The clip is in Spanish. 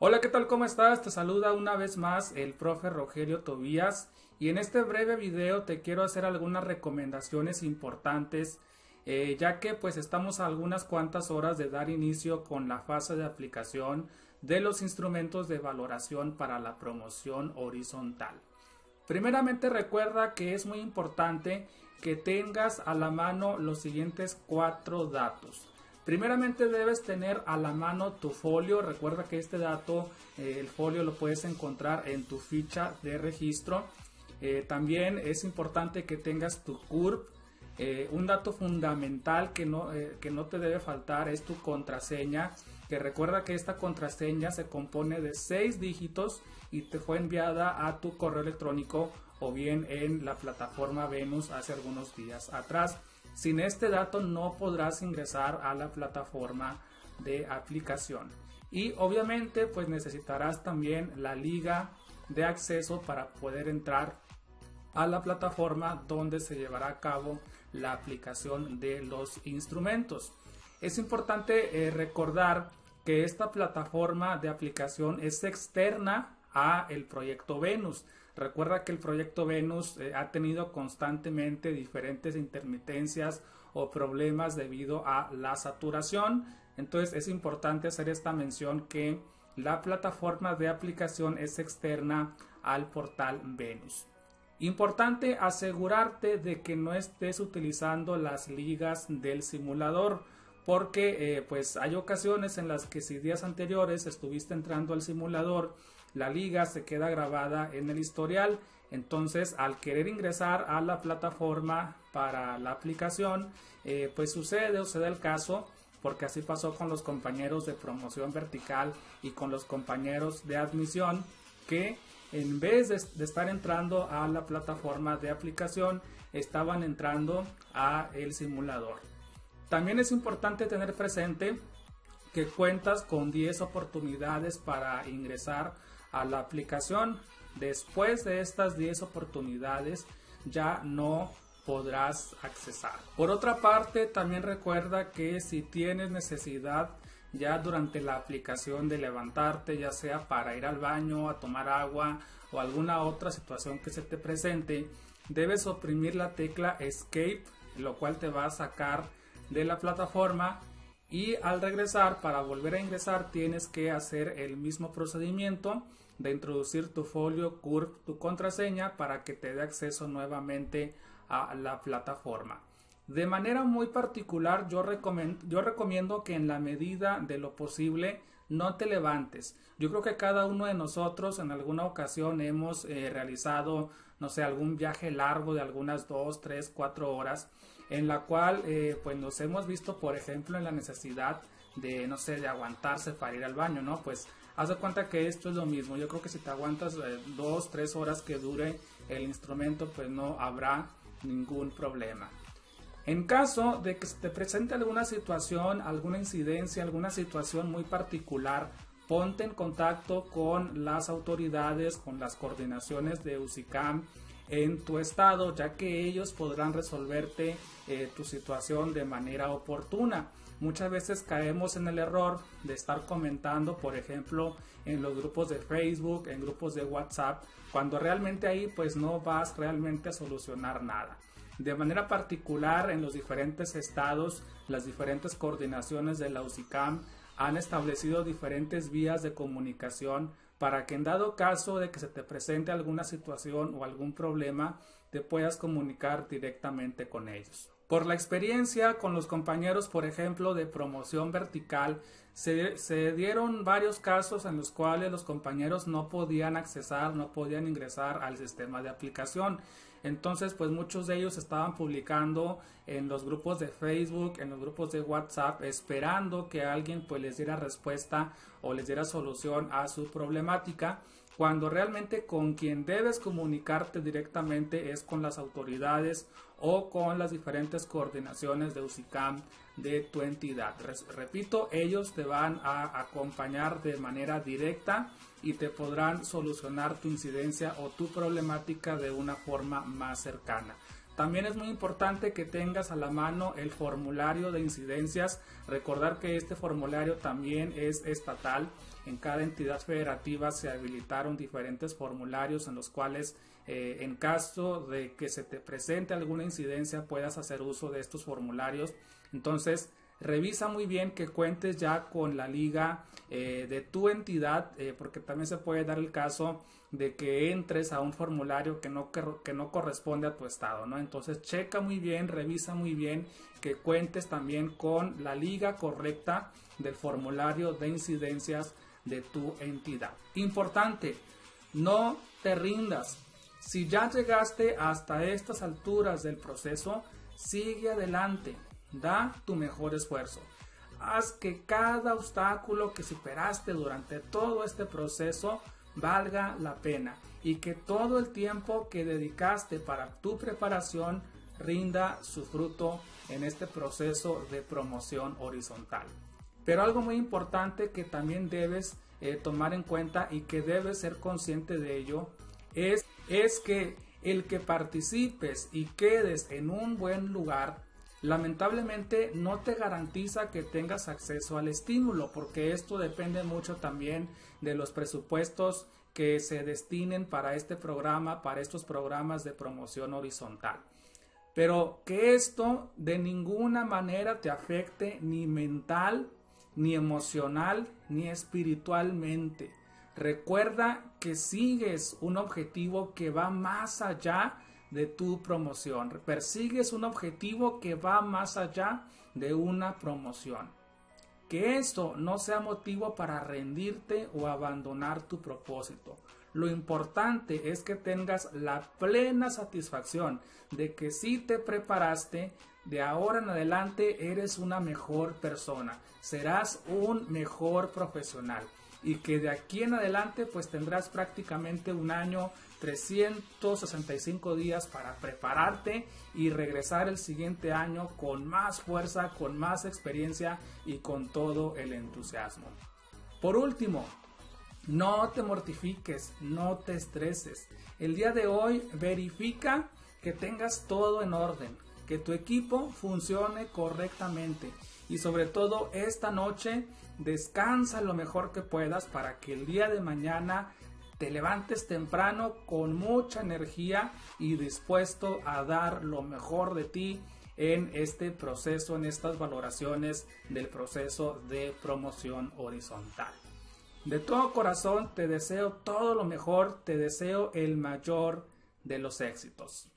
Hola, ¿qué tal? ¿Cómo estás? Te saluda una vez más el profe Rogelio Tobías y en este breve video te quiero hacer algunas recomendaciones importantes eh, ya que pues estamos a algunas cuantas horas de dar inicio con la fase de aplicación de los instrumentos de valoración para la promoción horizontal. Primeramente recuerda que es muy importante que tengas a la mano los siguientes cuatro datos. Primeramente debes tener a la mano tu folio. Recuerda que este dato, eh, el folio lo puedes encontrar en tu ficha de registro. Eh, también es importante que tengas tu CURP. Eh, un dato fundamental que no, que no te debe faltar es tu contraseña. Que recuerda que esta contraseña se compone de seis dígitos y te fue enviada a tu correo electrónico o bien en la plataforma Venus hace algunos días atrás. Sin este dato no podrás ingresar a la plataforma de aplicación. Y obviamente pues necesitarás también la liga de acceso para poder entrar a la plataforma donde se llevará a cabo la aplicación de los instrumentos. Es importante eh, recordar que esta plataforma de aplicación es externa a el proyecto Venus. Recuerda que el proyecto Venus eh, ha tenido constantemente diferentes intermitencias o problemas debido a la saturación. Entonces es importante hacer esta mención que la plataforma de aplicación es externa al portal Venus. Importante asegurarte de que no estés utilizando las ligas del simulador porque eh, pues hay ocasiones en las que si días anteriores estuviste entrando al simulador la liga se queda grabada en el historial. Entonces, al querer ingresar a la plataforma para la aplicación, eh, pues sucede o se da el caso, porque así pasó con los compañeros de promoción vertical y con los compañeros de admisión, que en vez de, de estar entrando a la plataforma de aplicación, estaban entrando a el simulador. También es importante tener presente que cuentas con 10 oportunidades para ingresar a la aplicación. Después de estas 10 oportunidades ya no podrás accesar. Por otra parte, también recuerda que si tienes necesidad ya durante la aplicación de levantarte, ya sea para ir al baño, a tomar agua o alguna otra situación que se te presente, debes oprimir la tecla Escape, lo cual te va a sacar de la plataforma y al regresar para volver a ingresar tienes que hacer el mismo procedimiento de introducir tu folio CURP, tu contraseña para que te dé acceso nuevamente a la plataforma. De manera muy particular yo yo recomiendo que en la medida de lo posible no te levantes. Yo creo que cada uno de nosotros en alguna ocasión hemos eh, realizado, no sé, algún viaje largo de algunas dos, tres, cuatro horas en la cual eh, pues nos hemos visto, por ejemplo, en la necesidad de, no sé, de aguantarse para ir al baño, ¿no? Pues haz de cuenta que esto es lo mismo. Yo creo que si te aguantas eh, dos, tres horas que dure el instrumento, pues no habrá ningún problema. En caso de que se te presente alguna situación, alguna incidencia, alguna situación muy particular, ponte en contacto con las autoridades, con las coordinaciones de UCICAM en tu estado, ya que ellos podrán resolverte eh, tu situación de manera oportuna. Muchas veces caemos en el error de estar comentando, por ejemplo, en los grupos de Facebook, en grupos de WhatsApp, cuando realmente ahí pues no vas realmente a solucionar nada. De manera particular, en los diferentes estados, las diferentes coordinaciones de la UCICAM han establecido diferentes vías de comunicación para que en dado caso de que se te presente alguna situación o algún problema, te puedas comunicar directamente con ellos. Por la experiencia con los compañeros, por ejemplo, de promoción vertical, se, se, dieron varios casos en los cuales los compañeros no podían accesar, no podían ingresar al sistema de aplicación. Entonces, pues muchos de ellos estaban publicando en los grupos de Facebook, en los grupos de WhatsApp, esperando que alguien pues les diera respuesta o les diera solución a su problemática cuando realmente con quien debes comunicarte directamente es con las autoridades o con las diferentes coordinaciones de UCICAM de tu entidad. Repito, ellos te van a acompañar de manera directa y te podrán solucionar tu incidencia o tu problemática de una forma más cercana. También es muy importante que tengas a la mano el formulario de incidencias. Recordar que este formulario también es estatal. En cada entidad federativa se habilitaron diferentes formularios en los cuales eh, en caso de que se te presente alguna incidencia puedas hacer uso de estos formularios. Entonces, revisa muy bien que cuentes ya con la liga eh, de tu entidad, eh, porque también se puede dar el caso de que entres a un formulario que no, que, no corresponde a tu estado, ¿no? Entonces checa muy bien, revisa muy bien que cuentes también con la liga correcta del formulario de incidencias de tu entidad. Importante, no te rindas. Si ya llegaste hasta estas alturas del proceso, sigue adelante Da tu mejor esfuerzo. Haz que cada obstáculo que superaste durante todo este proceso valga la pena y que todo el tiempo que dedicaste para tu preparación rinda su fruto en este proceso de promoción horizontal. Pero algo muy importante que también debes eh, tomar en cuenta y que debes ser consciente de ello es, es que el que participes y quedes en un buen lugar lamentablemente no te garantiza que tengas acceso al estímulo, porque esto depende mucho también de los presupuestos que se destinen para este programa, para estos programas de promoción horizontal. Pero que esto de ninguna manera te afecte ni mental, ni emocional, ni espiritualmente. Recuerda que sigues un objetivo que va más allá de tu promoción. Persigues un objetivo que va más allá de una promoción. Que esto no sea motivo para rendirte o abandonar tu propósito. Lo importante es que tengas la plena satisfacción de que si te preparaste, de ahora en adelante eres una mejor persona, serás un mejor profesional y que de aquí en adelante pues tendrás prácticamente un año 365 días para prepararte y regresar el siguiente año con más fuerza, con más experiencia y con todo el entusiasmo. Por último, no te mortifiques, no te estreses. El día de hoy verifica que tengas todo en orden, que tu equipo funcione correctamente y sobre todo esta noche descansa lo mejor que puedas para que el día de mañana te levantes temprano con mucha energía y dispuesto a dar lo mejor de ti en este proceso, en estas valoraciones del proceso de promoción horizontal. De todo corazón te deseo todo lo mejor, te deseo el mayor de los éxitos.